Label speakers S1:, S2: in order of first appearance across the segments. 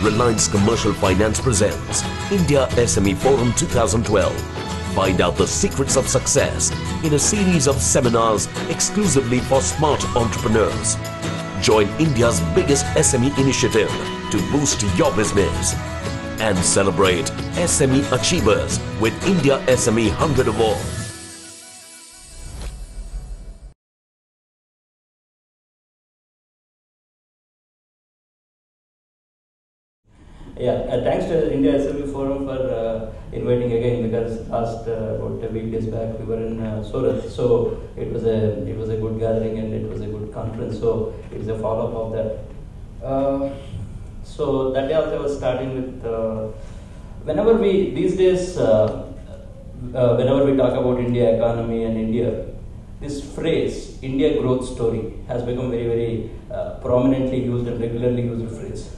S1: Reliance Commercial Finance presents India SME Forum 2012. Find out the secrets of success in a series of seminars exclusively for smart entrepreneurs. Join India's biggest SME initiative to boost your business and celebrate SME achievers with India SME 100 Award.
S2: Yeah, uh, thanks to India SME Forum for uh, inviting again because last uh, about a week days back we were in uh, Surat, so it was a it was a good gathering and it was a good conference. So it's a follow up of that. Uh, so that day also I was starting with uh, whenever we these days uh, whenever we talk about India economy and India, this phrase India growth story has become very very prominently used and regularly used phrase.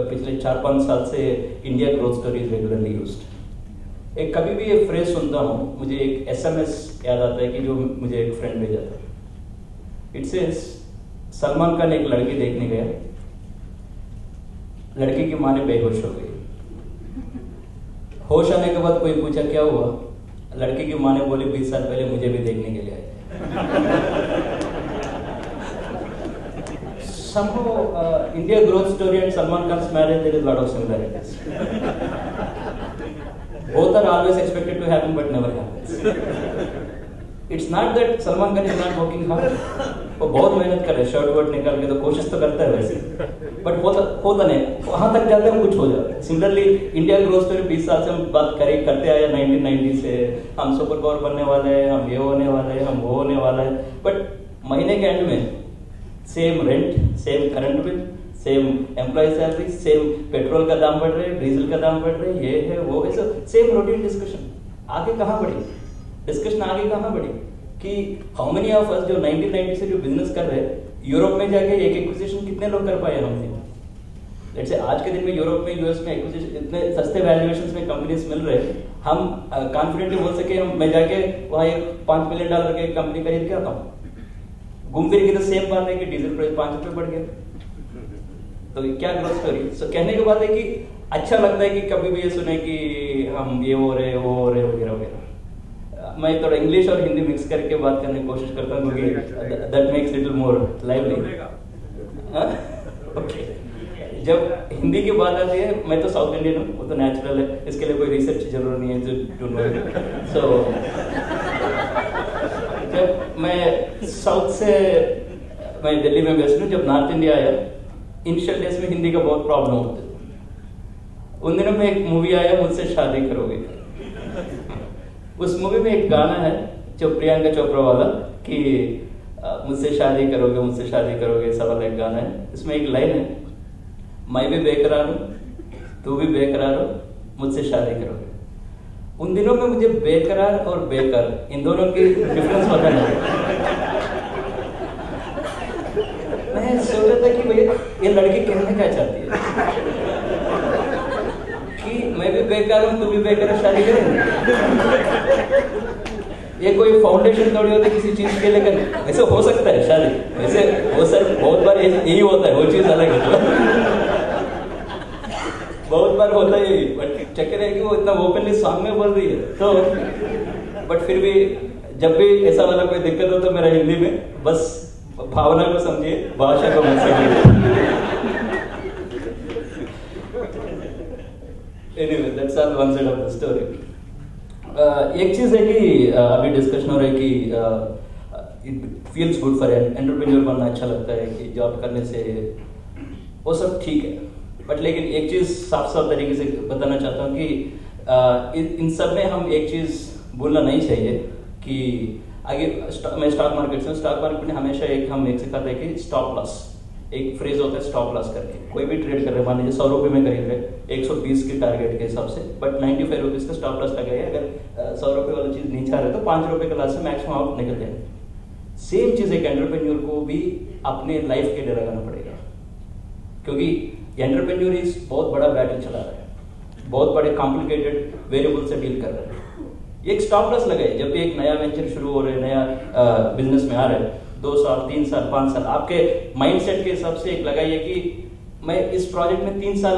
S2: पिछले चार पाँच साल से India growth story is regularly used एक कभी भी ये phrase सुनता हूँ, मुझे एक एसएमएस याद आता है कि जो मुझे एक फ्रेंड भेजा था। इट सेज सलमान खान एक लड़की देखने गया। लड़के की माँ ने बेहोश हो गई। होश आने के बाद कोई पूछा, क्या हुआ? लड़के की माँ ने बोली, बीस साल पहले मुझे भी देखने के लिए आए somehow uh, India growth story and Salman Khan's marriage there is a lot of similarities. Both are always expected to happen but never happens. It's not that Salman Khan is not working hard. वो बहुत मेहनत कर रहे हैं shirt वर्ट निकाल के तो कोशिश तो करता है वैसे बट होता होता नहीं वहाँ तक जाते हैं कुछ हो जाता है सिमिलरली इंडिया ग्रोथ स्टोरी बीस साल से हम बात करें करते आए 1990 से हम सुपर पावर बनने वाले हैं हम ये होने वाले हैं हम वो होने वाला है बट महीने के एंड में same rent same current bill same employ salary same petrol का दाम बढ़ रहे डीजल का दाम बढ़ रहे ये है, वो है, सब सेम रूटीन डिस्कशन आगे कहाँ बढ़ी डिस्कशन आगे कहाँ बढ़ी कि हाउ मेनी ऑफ़ अस जो 1990 से जो बिज़नेस कर रहे हैं यूरोप में जाके एक एक्विजिशन कितने लोग कर पाए हमने लेट्स से आज के दिन में यूरोप में यूएस में एक्विजिशन इतने सस्ते वैल्यूएशन में कंपनीज़ मिल रहे हम कॉन्फिडेंटली बोल सके हम, मैं जाके वहाँ एक पाँच मिलियन डॉलर की कंपनी खरीद के आता हूँ घूम फिर के तो सेम बात है कि डीजल प्राइस पाँच रुपए बढ़ गया। तो क्या ग्रोथ स्टोरी सो कहने की बात है कि अच्छा लगता है कि कभी भी ये सुने कि हम ये हो रहे वो हो रहे वगैरह वगैरह। मैं थोड़ा इंग्लिश और हिंदी मिक्स करके बात करने की कोशिश करता हूँ क्योंकि that makes little more lively okay जब हिंदी की बात आती है मैं तो साउथ इंडियन हूँ वो तो नेचुरल है। इसके लिए कोई रिसर्च की ज़रूरत नहीं है नो सो जब मैं साउथ से, मैं दिल्ली में बेस्ट हूँ, जब नॉर्थ इंडिया आया इनिशियल डेज़ में हिंदी का बहुत प्रॉब्लम होते उन दिनों में एक मूवी आया, मुझसे शादी करोगे। उस मूवी में एक गाना है, जो प्रियंका चोपड़ा वाला, कि मुझसे शादी करोगे, मुझसे शादी करोगे वाला एक गाना है। इसमें एक लाइन है, मैं भी बेकरार हूँ, तू भी बेकरार हो, मुझसे शादी करोगे। उन दिनों में मुझे बेकरार और बेकर, इन दोनों की डिफरेंस पता नहीं। मैं सोच रहा था कि भैया, ये लड़की कहना क्या चाहती है? कि मैं भी बेकार हूँ, तू भी बेकार शादी करें ये कोई फाउंडेशन थोड़ी होती किसी चीज़ के लेकर वैसे हो सकता है शादी। वैसे वो सर बहुत बार यही होता है, वो चीज़ अलग है। बहुत बार होता है चक्कर है कि वो इतना ओपनली सॉन्ग में बोल रही है। तो बट फिर भी जब भी ऐसा वाला कोई दिक्कत हो तो मेरा हिंदी में बस भावना को समझिए भाषा को मत समझिए। Uh, एक चीज़ है कि uh, अभी डिस्कशन हो रहा है कि it feels good for entrepreneur बनना अच्छा लगता है कि जॉब करने से वो सब ठीक है। बट लेकिन एक चीज़ साफ़ साफ़ तरीके से बताना चाहता हूँ कि uh, इन, इन सब में हम एक चीज़ बोलना नहीं चाहिए कि आगे मैं स्टॉक मार्केट से स्टॉक मार्केट में हमेशा एक हम एक सिखाते हैं कि स्टॉप लॉस एक फ्रेज होता है स्टॉप लॉस करके। कोई भी ट्रेड कर रहे मान लीजिए सौ रुपये में खरीद रहे एक सौ बीस के टारगेट के हिसाब से बट नाइन्टी फाइव रुपीज़ का स्टॉप लॉस लगा है। अगर सौ रुपये वाली चीज़ नीचे आ रहा तो पाँच रुपए का लॉस से मैक्सिमम आप निकल जाए सेम चीज़ एक एंटरप्रेन्योर को भी अपने लाइफ के लिए लगाना पड़ेगा। क्योंकि एंटरप्रेन्योर बहुत बड़ा बैटल चला रहा है। बहुत बड़े कॉम्प्लिकेटेड वेरिएबल से डील कर रहे हैं। एक स्टॉप लॉस लगाए जब भी एक नया वेंचर शुरू हो रहे हैं, नया बिज़नेस में आ रहे हैं, दो साल, तीन साल, पाँच साल, आपके माइंडसेट के हिसाब से एक लगाइए कि मैं इस प्रोजेक्ट में तीन साल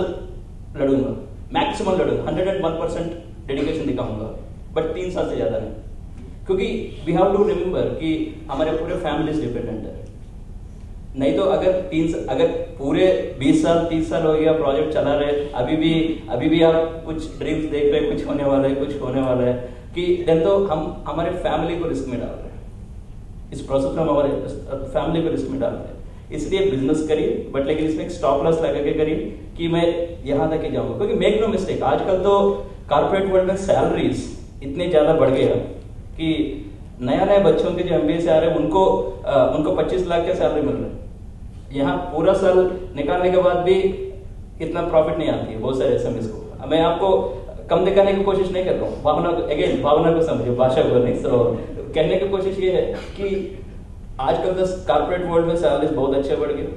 S2: लड़ूँगा। Maximum लड़ूँगा। Hundred and one percent dedication दिखाऊँगा। बट तीन साल से ज़्यादा नहीं। क्योंकि वी हैव टू रिमेंबर कि हमारे पूरे फैमिलीज़ डिपेंडेंट है। नहीं तो अगर तीन अगर पूरे 20 साल 30 साल हो गया प्रोजेक्ट चला रहे। अभी भी अभी भी आप कुछ ड्रीम्स देख रहे कुछ होने वाला है कुछ होने वाला है। कि देन तो हम हमारे फैमिली को रिस्क में डाल रहे हैं। इस प्रोसेस में हम हमारे फैमिली को रिस्क में डाल रहे हैं। इसलिए बिज़नेस करिए बट लेकिन इसमें एक स्टॉप लॉस लगा के करिए कि मैं यहाँ तक ही जाऊँगा। क्योंकि मेक नो मिस्टेक आजकल तो कारपोरेट वर्ल्ड में सैलरीज इतने ज़्यादा बढ़ गया कि नया नया बच्चों के जो एमबीए से आ रहे हैं उनको आ, उनको 25 लाख का सैलरी मिल रहा है? यहाँ पूरा साल निकालने के बाद भी इतना प्रॉफिट नहीं आती है, बहुत सारे एस को। मैं आपको कम दिखाने की कोशिश नहीं कर रहा हूँ। भावना को अगेन भावना को समझिए, भाषा को नहीं तो कहने की कोशिश ये है कि आजकल तो कारपोरेट वर्ल्ड में सैलरीज बहुत अच्छे बढ़ गए।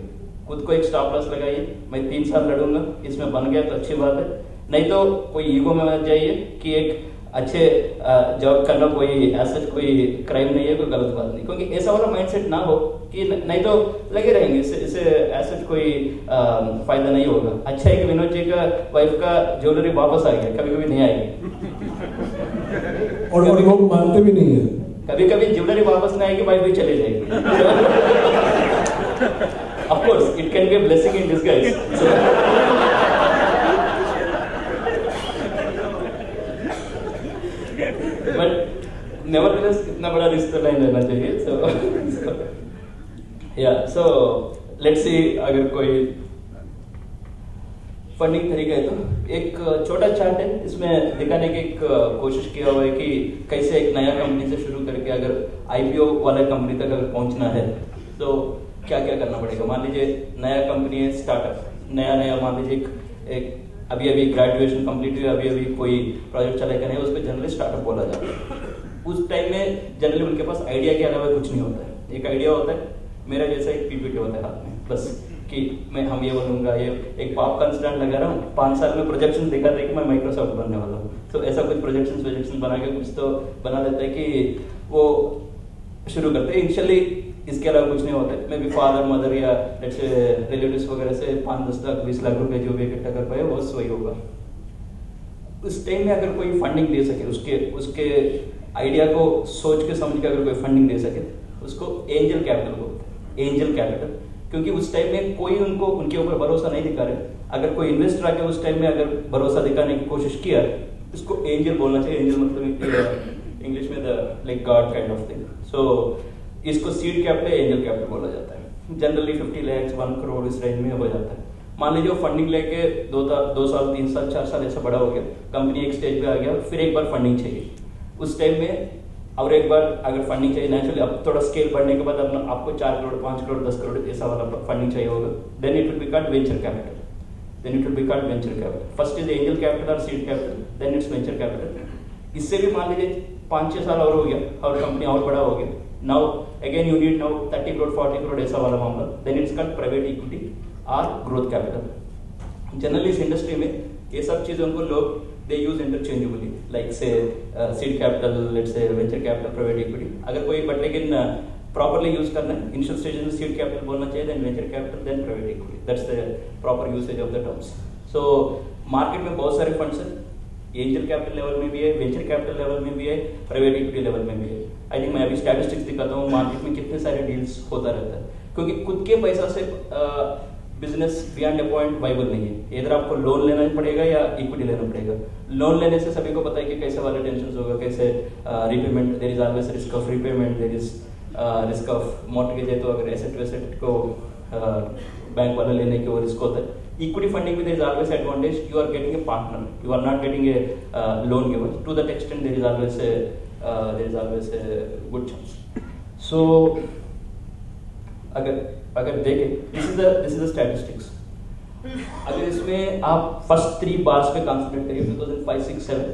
S2: खुद को एक स्टॉप लॉस लगाइए। मैं तीन साल लड़ूँगा, इसमें बन गया तो अच्छी बात है। नहीं तो कोई ईगो में मत जाइए कि एक अच्छे जॉब करना कोई ऐसा कोई क्राइम नहीं है कोई गलत बात नहीं। क्योंकि ऐसा वाला माइंडसेट ना हो कि नहीं तो लगे रहेंगे। इससे इससे ऐसा कोई फ़ायदा नहीं होगा। अच्छा है कि विनोद जी का वाइफ का ज्वेलरी वापस आ गया कभी कभी नहीं आएगी।
S3: और और लोग मानते भी नहीं है।
S2: कभी कभी ज्वेलरी वापस नहीं आएगी वाइफ भी चले जाएगी। Of course it can be blessing in disguise but nevertheless इतना बड़ा रिस्क तो नहीं लेना चाहिए सो या सो लेट्स सी अगर कोई फंडिंग तरीका है तो एक छोटा चार्ट है, इसमें दिखाने की एक कोशिश किया हुआ है कि कैसे एक नया कंपनी से शुरू करके अगर आईपीओ वाले कंपनी तक अगर पहुँचना है तो क्या क्या करना पड़ेगा? मान लीजिए, नया कंपनी है स्टार्टअप नया नया मान लीजिए एक अभी अभी ग्रेजुएशन कंप्लीट हुई, अभी अभी कोई प्रोजेक्ट चलेगा नहीं, उस पर जनरली स्टार्टअप बोला जाता है। उस टाइम में जनरली उनके पास आइडिया के अलावा कुछ नहीं होता है। एक आइडिया होता है, मेरा जैसा एक पीपीटी होता है हाथ में, बस, कि मैं हम ये बनूँगा, ये एक पाप का स्टैंड लगा रहा हूँ, पाँच साल में प्रोजेक्शन देखा था कि मैं माइक्रोसॉफ्ट बनने वाला हूँ। तो ऐसा कुछ प्रोजेक्शन प्रोजेक्शन बना के कुछ तो बना देता है कि वो शुरू करते हैं। इनिशियली इसके अलावा कुछ नहीं होता। मे बी फादर मदर या रिलेटिव्स वगैरह से पाँच, दस लाख बीस लाख रुपए जो भी इकट्ठा कर पाए, वो वही होगा। उस टाइम में अगर कोई फंडिंग दे सके, उसके उसके आइडिया को सोच के समझ के अगर कोई फंडिंग दे सके, उसको एंजल कैपिटल बोलते हैं। एंजल कैपिटल क्योंकि उस टाइम में कोई उनको, उनके ऊपर भरोसा नहीं दिखा रहे। अगर कोई इन्वेस्टर आके उस टाइम में अगर भरोसा दिखाने की कोशिश किया इसको एंजल बोलना चाहिए। एंजल मतलब इंग्लिश में the like god kind of thing so इसको सीड कैपिटल एंजल कैपिटल बोला जाता है। Generally fifty lakhs one crore इस रेंज में हो जाता है। मान लीजिए फंडिंग लेके दो दो साल, तीन साल, चार साल ऐसा बड़ा हो गया कंपनी एक स्टेज पे आ गया, फिर एक बार फंडिंग चाहिए। उस टाइम में और एक बार अगर फंडिंग चाहिए नेचुरली अब थोड़ा स्केल बढ़ने के बाद अपना, आपको चार करोड़ पाँच करोड़ दस करोड़ ऐसा वाला फंडिंग चाहिए होगा। Then it will be called venture capital then it will be called venture capital first is angel capital और seed capital then it's venture capital इससे भी मान लीजिए पाँच छह साल और हो गया, और कंपनी और बड़ा हो गया। Now again you need now thirty crore forty crore ऐसा वाला मामला then it's called private equity और ग्रोथ कैपिटल जनरली इस इंडस्ट्री में ये सब चीज़ें उनको लोग use interchangeably like say uh, seed capital let's say venture capital private equity. अगर कोई बट लेकिन प्रॉपरली यूज़ करना है इनिशियल स्टेज में सीड कैपिटल बोलना चाहिए then venture capital then private equity that's the proper usage of the terms so market में बहुत सारे फंड्स हैं. एंजल कैपिटल लेवल में भी है वेंचर कैपिटल लेवल में भी है प्राइवेट इक्विटी लेवल में भी है. आई थिंक मैं अभी स्टैटिस्टिक्स दिखाता हूँ मार्केट में कितने सारे डील्स होता रहता है। क्योंकि खुद के पैसा से business beyond a point viable नहीं है। इधर आपको लोन लेना पड़ेगा या इक्विटी लेना पड़ेगा? लोन लेने से सभी को पता है कि कैसे वाले टेंशन होगा, कैसे repayment there is always risk of repayment there is risk of mortgage है तो अगर एसेट वेसेट को बैंक वाला लेने के वो रिस्क होता है। इक्विटी फंडिंग में there is always advantage you are getting a partner you are not getting a loan giver to that extent there is always a there is always a good chance so अगर अगर देखें this is this is statistics अगर इसमें आप first three bars पे concentrate करिए two thousand five six seven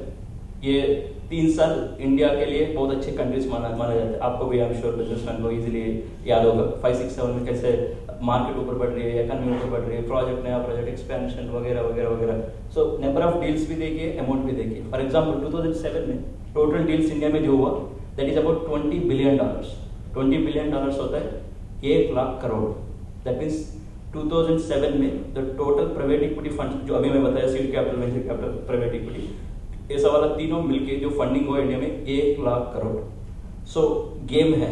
S2: ये तीन साल इंडिया के लिए बहुत अच्छे कंट्रीज़ माना माना जाता है। आपको भी आई एम श्योर बिजनेसमैन को इजीली याद होगा। फाइव सिक्स सेवन में कैसे मार्केट ऊपर बढ़ रही है इकोनॉमी ऊपर बढ़ रही है प्रोजेक्ट नया प्रोजेक्ट एक्सपेंशन वगैरह वगैरह वगैरह। सो नंबर ऑफ़ डील्स भी देखिए अमाउंट भी देखिए। फॉर एग्ज़ाम्पल टू में टोटल डील्स इंडिया में जो हुआ that is about twenty billion dollars twenty billion dollars होता है एक लाख करोड़। दैट मीन्स 2007 में the total private equity fund जो अभी मैं बताया seed capital venture capital private equity ये सब वाला तीनों मिलके जो फंडिंग हुआ इंडिया में एक lakh crore. So so, game है।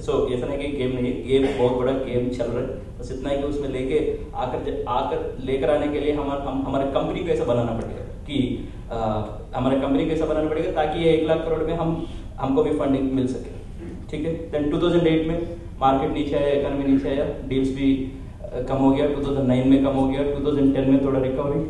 S2: सो ऐसा नहीं कि गेम नहीं है। गेम बहुत बड़ा गेम चल रहा है। बस इतना है कि उसमें लेके आकर आकर लेकर आने के लिए हमारे, हम, हमारे कंपनी को ऐसा बनाना पड़ेगा कि हमारे कंपनी को ऐसा बनाना पड़ेगा ताकि ये एक लाख करोड़ में हम, हमको भी फंडिंग मिल सके। ठीक है? देन 2008 में मार्केट नीचे आया इकोनॉमी नीचे आया डील्स भी कम हो गया। 2009 में कम हो गया। 2010 में थोड़ा रिकवरी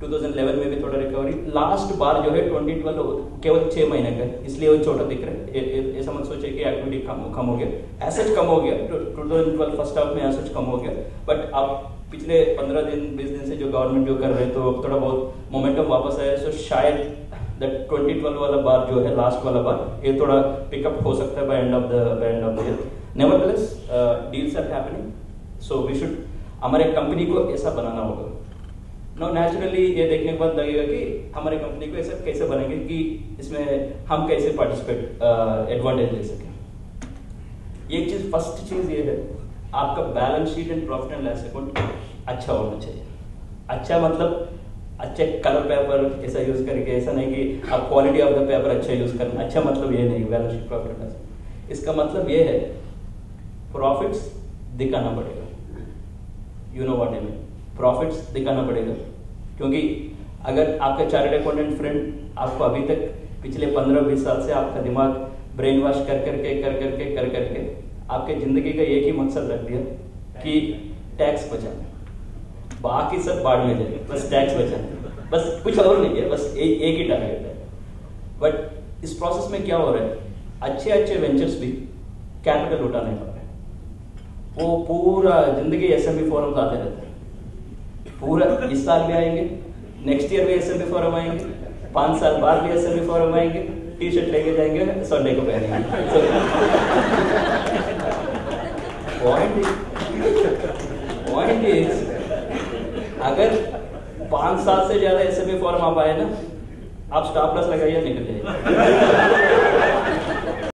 S2: 2011 में भी थोड़ा रिकवरी लास्ट बार जो है 2012 केवल छह महीने का इसलिए वो छोटा दिख रहा है। ऐसा मत सोचे कि एक्टिविटी कम कम हो गया। एसेट कम हो गया। 2012 फ़र्स्ट हाफ़ में एसेट कम हो गया। बट अब पिछले 15 दिन 20 दिन से जो गवर्नमेंट जो कर रहे हैं तो थोड़ा बहुत मोमेंटम वापस आया सो शायद दैट 2012 वाला बार जो है लास्ट वाला बार, ये थोड़ा पिकअप हो सकता है by end of the by end of the year nevertheless deals are happening so we should हमारे कंपनी को ऐसा बनाना होगा। नो नेचुरली ये देखने के बाद लगेगा कि हमारे कंपनी को ऐसा कैसे बनेंगे कि इसमें हम कैसे पार्टिसिपेट एडवांटेज ले सकें। एक चीज़ फ़र्स्ट चीज़ ये है, आपका balance sheet and profit and loss account अच्छा होना चाहिए। अच्छा मतलब अच्छे कलर पेपर ऐसा यूज़ करके, ऐसा नहीं कि आप क्वालिटी ऑफ़ द पेपर अच्छा यूज़ करना अच्छा मतलब ये नहीं बैलेंस शीट प्रॉफिट लॉस इसका मतलब ये है प्रॉफिट्स दिखाना पड़ेगा। You know what I mean profits दिखाना पड़ेगा। क्योंकि अगर आपका चार्टेड अकाउंटेंट फ्रेंड आपको अभी तक पिछले पंद्रह बीस साल से आपका दिमाग ब्रेन वॉश कर करके कर करके कर करके आपके ज़िंदगी का एक ही मकसद रख दिया कि टैक्स बचाना। बाकी सब बाढ़ में जाए बस टैक्स बचाना। बस कुछ और नहीं है बस ए, एक ही टारगेट है। बट इस प्रोसेस में क्या हो रहा है? अच्छे अच्छे वेंचर्स भी कैपिटल उठा नहीं पा रहे वो पूरा ज़िंदगी एस एम फोरम्स आते रहते हैं। पूरा इस साल भी आएँगे नेक्स्ट ईयर भी एस एम फॉरम आएँगे, पाँच साल बाद भी एस एम फॉरम आएँगे टी शर्ट लेके जाएँगे संडे को पहनेंगे पॉइंट इज़ अगर पाँच साल से ज़्यादा एस एम फॉरम आप आए ना, आप स्टॉप लॉस लगाइए, निकल